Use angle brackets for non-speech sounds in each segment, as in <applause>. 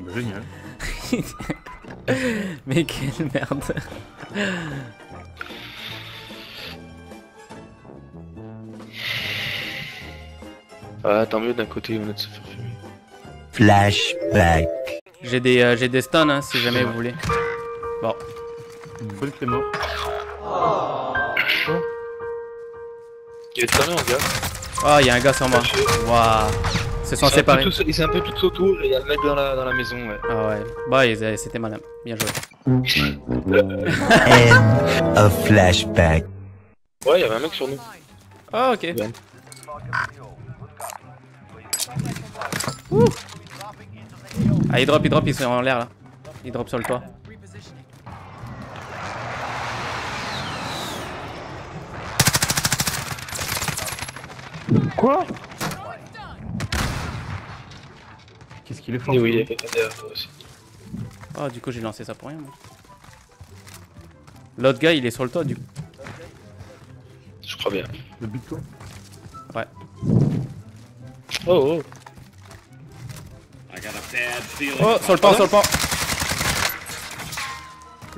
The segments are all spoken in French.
Bah, génial. <laughs> Mais quelle merde. Ah, tant mieux d'un côté, on a de se faire fumer. Flashback. J'ai des, euh, j'ai des stuns hein, si jamais vous voulez. Bon. Une bonne clé mort. Il est fermé, en gars. Ah, il y a un gars sur moi. Waouh. Ils se sont Ils sont un peu séparés. tous- Ils sont un peu tous autour et il y a le mec dans la, dans la maison, ouais. Ah ouais. Bah, c'était malin. Bien joué. <laughs> End of flashback. Ouais, il y avait un mec sur nous. Ah, ok. Ah, il drop, il drop, ils sont en l'air là. Il drop sur le toit. Quoi Qu'est-ce qu'il est fort oui. Oh, du coup, j'ai lancé ça pour rien. moi. L'autre gars, il est sur le toit du coup. Je crois bien. Le but toi Ouais. Oh, oh. Oh, sur le pont, sur le pont.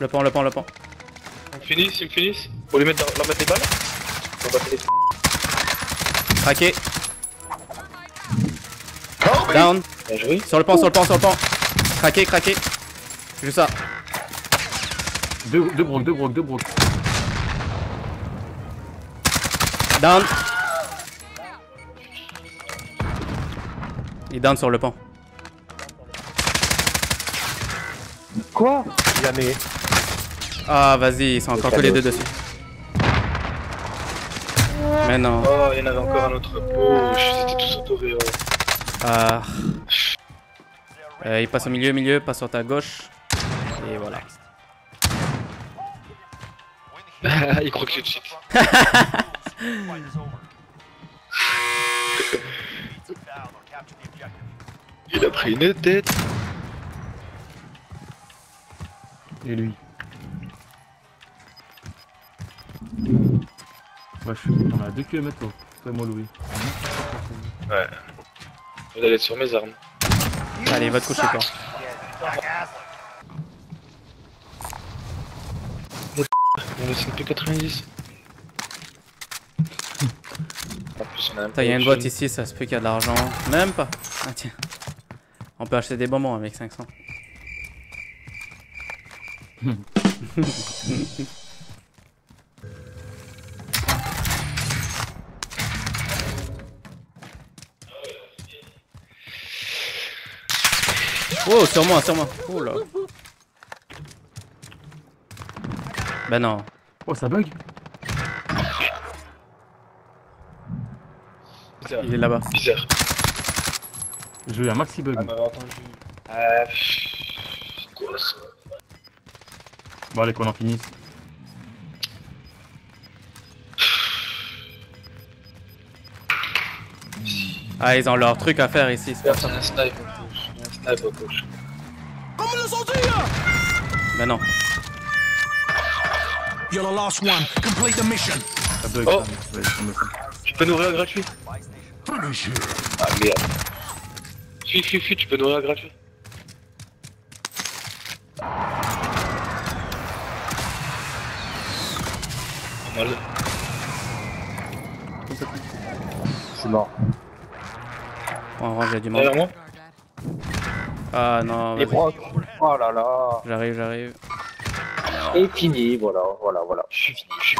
Le pont, le pont, le pont. Ils me finissent, ils me finissent. Faut lui mettre, dans- leur mettre des balles On va les Craqué. Down. Joué. Sur le pont, sur le pont, sur le pont. Craqué, craqué. Juste ça. Deux, deux brocs, deux brocs, deux brocs. Down. Il est down sur le pont. Quoi? Jamais. Ah, vas-y, ils sont encore tous les deux dessus. Mais non. Oh, il y en avait encore un autre. Oh, ils étaient tous entourés. Oh. Ah. Euh, il passe au milieu, milieu, passe sur ta gauche. Et voilà. <laughs> il croit que j'ai cheat. <laughs> Il a pris une tête. Et lui. Ouais, je suis. On a 2 km toi. Toi et moi, Louis. Ouais. Il allait être sur mes armes. Allez, va te coucher, toi. On a une P90. En plus, on a un Putain, il y a une boîte ici, ça se peut qu'il y a de l'argent. Même pas. Ah, tiens. On peut acheter des bonbons avec 500. <laughs> Oh, sur moi, sur moi. Oh là. Ben non. Oh, ça bug Bizarre. Il est là-bas. Bizarre. J'ai eu un maxi bug. Ah, m'avait entendu. Ah, quoi ça Bon, allez, qu'on en finisse. Ah, ils ont leur truc à faire ici. c'est ça. A un snipe à gauche. À gauche. Ben non. You're the last one. Complete the mission. Ça bug, Oh. ça. Tu peux nourrir gratuit? Ah merde. Fuis, fuis, fuis, tu peux nourrir gratuit. Pas mal. Je suis mort. Y a du monde. Derrière moi Ah non, Les brocs. Oh là là. J'arrive, j'arrive. Et fini, voilà, voilà, voilà. Je suis je suis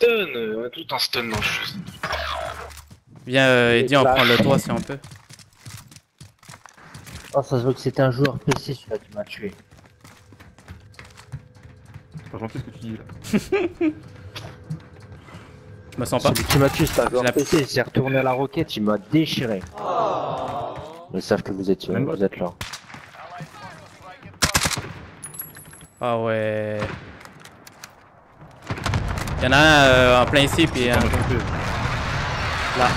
stun, on tout en stun dans le jeu. Viens, euh, Eddie, on prend le toit si on peut. Oh, ça se voit que c'était un joueur PC celui-là qui m'a tué. C'est pas gentil ce que tu dis là. <laughs> Je me sens pas. Qui m'a tué, c'est un joueur La- PC. Il s'est retourné à la roquette, il m'a déchiré. Ils savent que vous êtes, Même vous êtes là. Ah ouais. Y'en a un euh, en plein ici, puis un a tenté. là.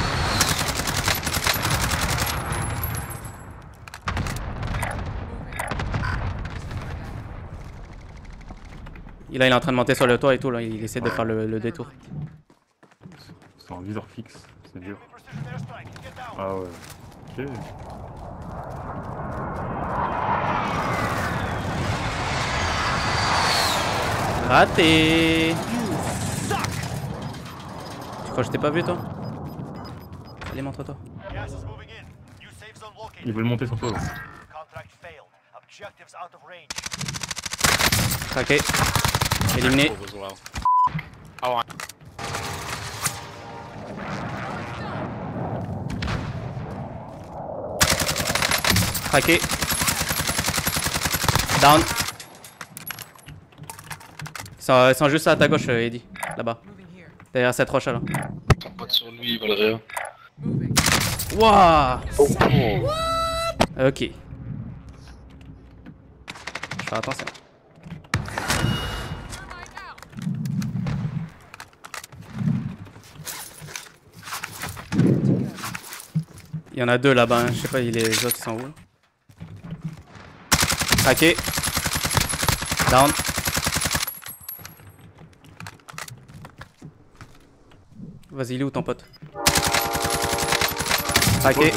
Il, là, il est en train de monter sur le toit et tout, là. il essaie de faire le, le détour. C'est en viseur fixe, c'est dur. Ah ouais. Ok. Raté Tu crois que je t'ai pas vu toi Allez zone located. Ils veulent monter sur toi. Craqué. Éliminé. Craqué. Down. Ils sont, ils sont juste à ta gauche, euh, Eddie. Là-bas. Derrière cette roche là. Pote sur lui, Valeria. Wouah Ok. Je fais attention. Il y en a deux là-bas, hein. je sais pas, les autres sont où Craqué. Down. Vas-y, il est où ton pote Craqué.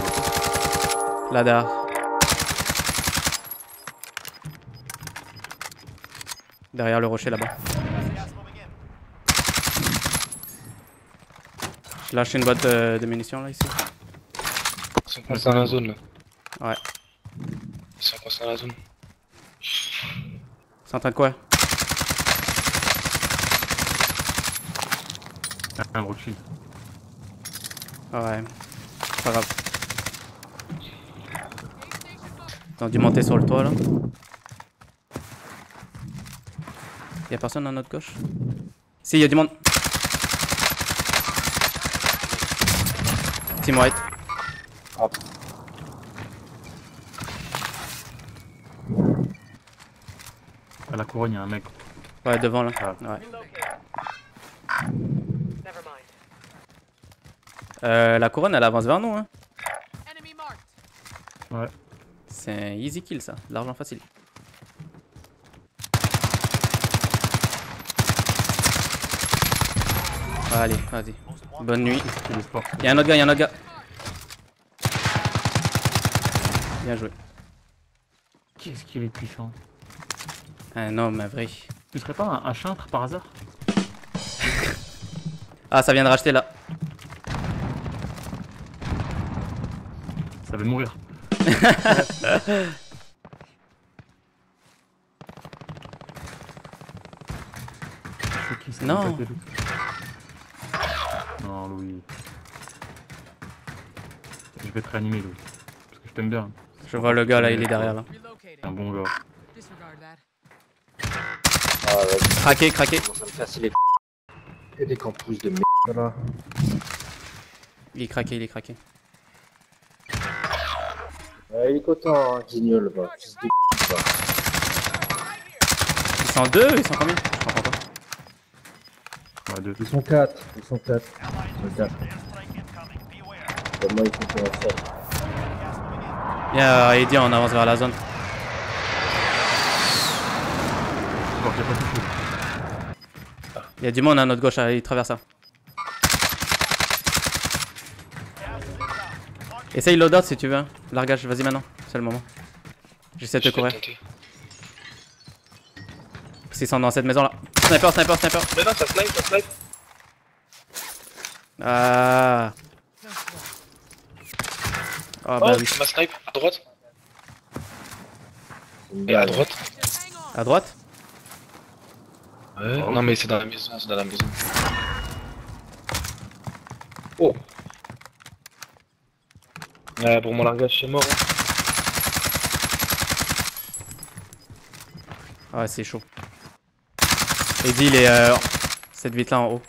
Là derrière. Le rocher là-bas. Je lâche une boîte de, de munitions là ici. Ils sont coincés dans la zone là. Ouais. Ils sont coincés dans la zone. C'est en train de quoi? Un Rothschild. Ouais. Pas grave. Ils ont dû monter sur le toit là. Y'a personne à notre gauche Si, y'a du monde. Team White. À la couronne, il y a un mec. Ouais, devant là. Ah. Ouais. Euh, la couronne elle avance vers nous hein. Ouais. C'est un easy kill ça, de l'argent facile. Allez, vas-y. Bonne nuit. Y'a un autre gars, y'a un autre gars. Bien joué. Qu'est-ce qu'il est puissant. Un homme, un vrai. Tu serais pas un, un chantre par hasard? Ah, ça vient de racheter là. Ça va mourir. Qui <laughs> Non. Non, Louis. Je vais te réanimer, Louis. Parce que je t'aime bien. Je vois le gars là, il est derrière là. C'est un bon gars. Ah, Craqué, craqué. me les des campus de merde là. Il est craqué, il est craqué. Ouais, il est content, hein, Guignol, va. Fils de va. Ils sont deux, ils sont combien Je comprends pas. Ouais, deux. Ils sont 4, ils sont 4. Ils sont 4. Airstrike incoming. Beware. Comment ils font pour faire Eddie, on avance vers la zone. Bon, j'ai pas touché. Il y a du monde à notre gauche, il traverse ça. Essaye loadout si tu veux. Largage, vas-y maintenant, c'est le moment. J'essaie de te courir. Parce qu'ils sont dans cette maison là. Sniper, sniper, sniper. Mais non, ça snipe, ça snipe. Ah. Oh Oh, bah oui. c'est ma snipe, à droite. Et à droite. À droite? Ouais. Oh. Non, mais c'est dans la maison, c'est dans la maison. Oh. Ouais, pour mon largage, c'est mort. hein. Ah Ouais, c'est chaud. Eddie, il est euh, cette vitre là en haut.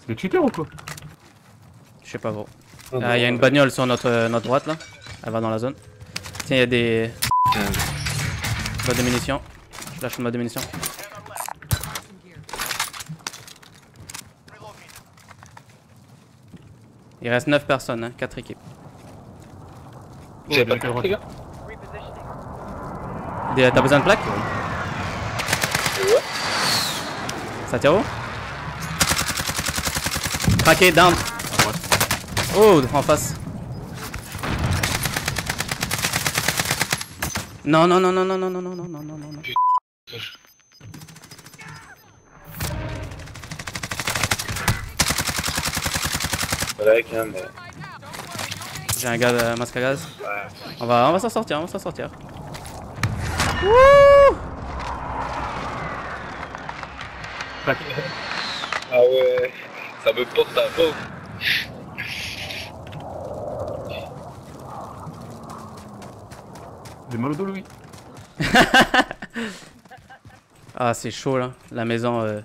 C'est des cheaters ou quoi? Je sais pas gros. Oh, Ah, il y a une bagnole sur notre, euh, notre droite là. Elle va dans la zone. Tiens, il y a des boîtes de munitions. Je lâche une boîte de munitions. Il reste 9 personnes, hein, 4 équipes. Bien pas de plaque, les gars Des- T'as besoin de plaques Ça tire où Craqué, down. Oh, en face. Non, non, non, non, non, non, non, non, non, non, non, non, mais. J'ai un gars de masque à gaz. Ouais. On va, on va s'en sortir, on va s'en sortir. Tac. Ah ouais, ça me porte à peau. J'ai mal au dos, Louis. <laughs> Ah, c'est chaud là. La maison. Euh...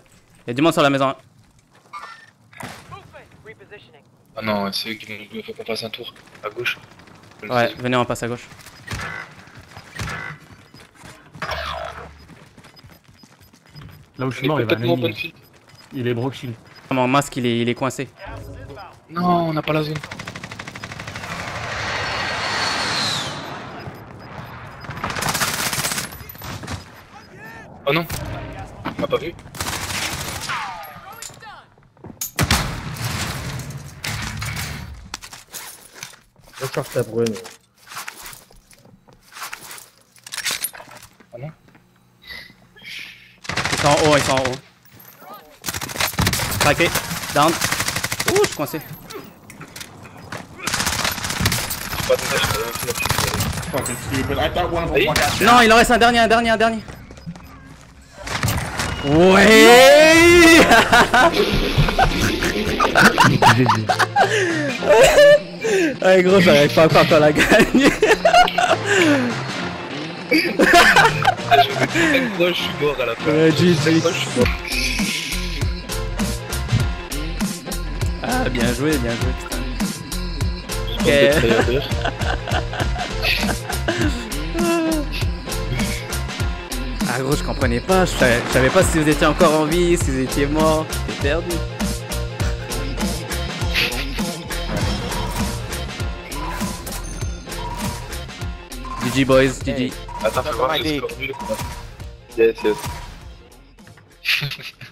Il y a du monde sur la maison. Ah non, c'est eux qui vont nous faut qu'on fasse un tour. À gauche. Ouais, venez, on passe à gauche. Là où je suis mort, il va un. Il est broxil. Mon masque, il est, il est coincé. Non, on n'a pas la zone. Oh non On m'a pas vu Encore ta brune. Voilà. Ils sont en haut, ils sont en haut. Craqué. Down. Ouh, je suis coincé. Non, il en reste un dernier, un dernier, un dernier. Ouais <laughs> <laughs> Ouais gros, j'arrive pas encore à la gagner. Ah, je me dis 5 fois, je suis mort à la fin. Ouais, GG. 5 fois, je suis mort. Ah, bien joué, bien joué, putain. Ah gros, je comprenais pas, je savais, je savais pas si vous étiez encore en vie, si vous étiez mort, j'étais perdu. GG boys, GG. Hey, I thought Yes, yes. <laughs>